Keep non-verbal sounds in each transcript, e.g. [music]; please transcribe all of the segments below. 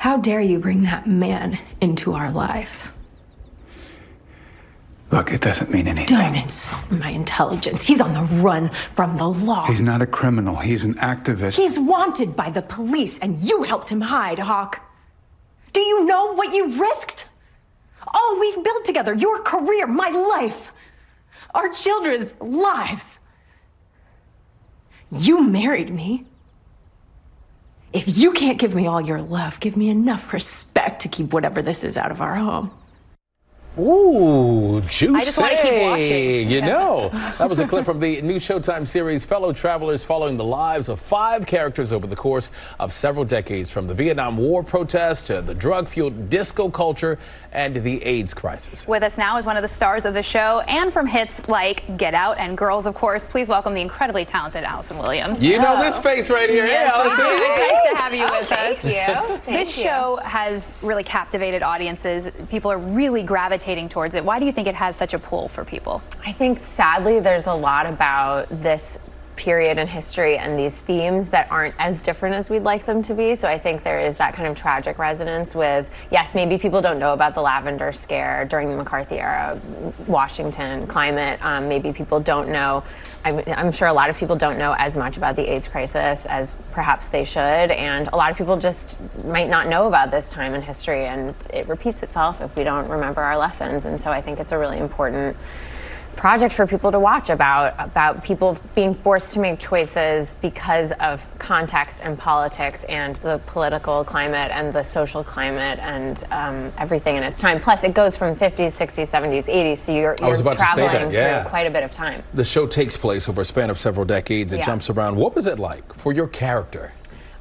How dare you bring that man into our lives? Look, it doesn't mean anything. Don't insult my intelligence. He's on the run from the law. He's not a criminal. He's an activist. He's wanted by the police, and you helped him hide, Hawk. Do you know what you risked? All we've built together your career, my life, our children's lives. You married me. If you can't give me all your love, give me enough respect to keep whatever this is out of our home. Ooh, juicy. I just want to keep watching. You [laughs] know, that was a clip from the new Showtime series Fellow Travelers following the lives of five characters over the course of several decades from the Vietnam War protests to the drug fueled disco culture and the AIDS crisis. With us now is one of the stars of the show and from hits like Get Out and Girls, of course. Please welcome the incredibly talented Allison Williams. You know this face right here. Yes, hey, Allison. It's nice to have you Oh, with thank us. you. Thank this you. show has really captivated audiences. People are really gravitating towards it. Why do you think it has such a pull for people? I think sadly there's a lot about this period in history and these themes that aren't as different as we'd like them to be. So I think there is that kind of tragic resonance with, yes, maybe people don't know about the lavender scare during the McCarthy era, Washington, climate. Um, maybe people don't know. I'm, I'm sure a lot of people don't know as much about the AIDS crisis as perhaps they should. And a lot of people just might not know about this time in history. And it repeats itself if we don't remember our lessons. And so I think it's a really important project for people to watch about about people being forced to make choices because of context and politics and the political climate and the social climate and um, everything in its time. Plus, it goes from 50s, 60s, 70s, 80s, so you're, you're to say that, traveling yeah. through quite a bit of time. The show takes place over a span of several decades. It Yeah. jumps around. What was it like for your character?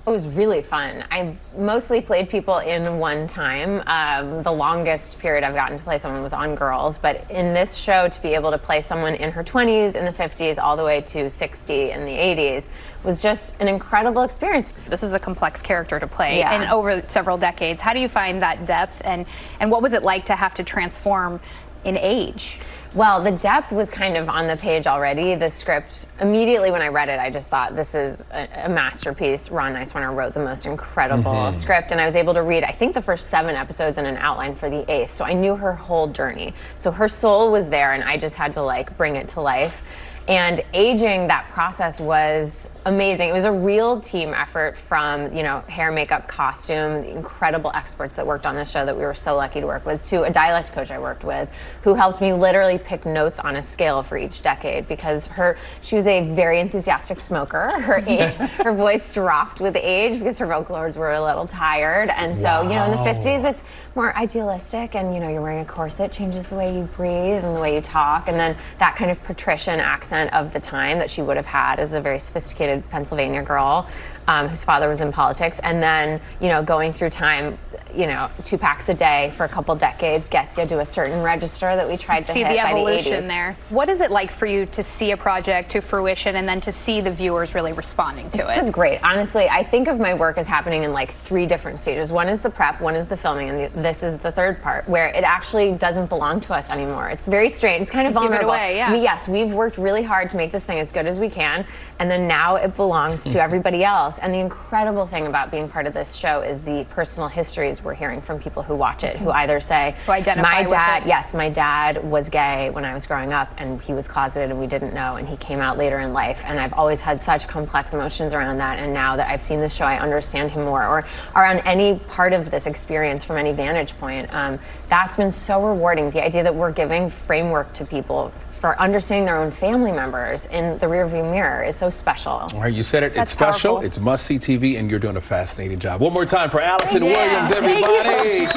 It was really fun. I've mostly played people in one time. Um, the longest period I've gotten to play someone was on Girls, but in this show, to be able to play someone in her 20s, in the 50s, all the way to 60 in the 80s was just an incredible experience. This is a complex character to play Yeah. and over several decades. How do you find that depth and, and what was it like to have to transform in age? Well, the depth was kind of on the page already. The script, immediately when I read it, I just thought this is a, a masterpiece. Ron Nyswaner wrote the most incredible mm-hmm. script, and I was able to read, I think, the first seven episodes and an outline for the eighth. So I knew her whole journey. So her soul was there, and I just had to like bring it to life. And aging that process was amazing. It was a real team effort from, you know, hair, makeup, costume, the incredible experts that worked on this show that we were so lucky to work with, to a dialect coach I worked with who helped me literally pick notes on a scale for each decade because her she was a very enthusiastic smoker. [laughs] Her age, [laughs] her voice dropped with age because her vocal cords were a little tired. And so, you know, in the 50s it's more idealistic and you know, you're wearing a corset changes the way you breathe and the way you talk and then that kind of patrician accent of the time that she would have had as a very sophisticated Pennsylvania girl um, whose father was in politics and then, you know, going through time, you know, two packs a day for a couple decades gets you to a certain register that we tried to see hit the by the 80s. there. What is it like for you to see a project to fruition and then to see the viewers really responding to It's it? been great. Honestly, I think of my work as happening in like three different stages. One is the prep, one is the filming, and the, this is the third part where it actually doesn't belong to us anymore. It's very strange. It's kind of vulnerable. away, yeah. We- yes, we've worked really hard to make this thing as good as we can, and then now it belongs to everybody else. And the incredible thing about being part of this show is the personal histories we're hearing from people who watch it, who either say, Who identify "My dad, it." yes, my dad was gay when I was growing up, and he was closeted, and we didn't know, and he came out later in life. And I've always had such complex emotions around that. And now that I've seen this show, I understand him more, or, around any part of this experience from any vantage point. Um, that's been so rewarding. The idea that we're giving framework to people for understanding their own family members in the rearview mirror is so special. All right, you said it. That's it's special. powerful. It's must see TV, and you're doing a fascinating job. One more time for Allison. Williams, everybody.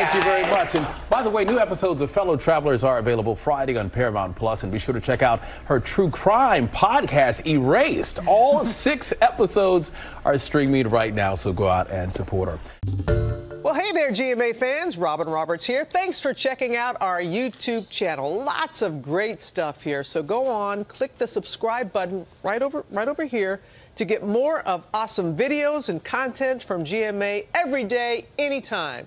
Thank you very much. And by the way, new episodes of Fellow Travelers are available Friday on Paramount Plus, and be sure to check out her true crime podcast, Erased. All [laughs] six episodes are streaming right now, so go out and support her. Well, hey there, GMA fans. Robin Roberts here. Thanks for checking out our YouTube channel. Lots of great stuff here. So go on, click the subscribe button right over right over here to get more of awesome videos and content from GMA every day, anytime.